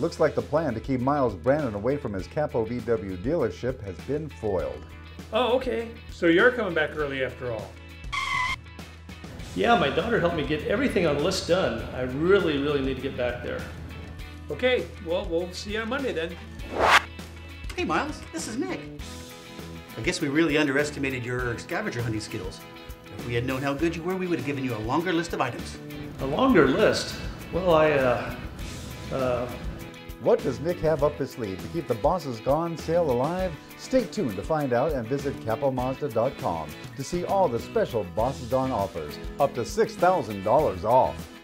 Looks like the plan to keep Miles Brandon away from his Capo VW dealership has been foiled. Oh, okay. So you're coming back early after all. Yeah, my daughter helped me get everything on the list done. I really, really need to get back there. Okay, well, we'll see you on Monday then. Hey Miles, this is Nick. I guess we really underestimated your scavenger hunting skills. If we had known how good you were, we would have given you a longer list of items. A longer list. Well, I, uh, uh, What does Nick have up his sleeve to keep the Boss is Gone sale alive? Stay tuned to find out and visit capomazda.com to see all the special Boss is Gone offers, up to $6,000 off.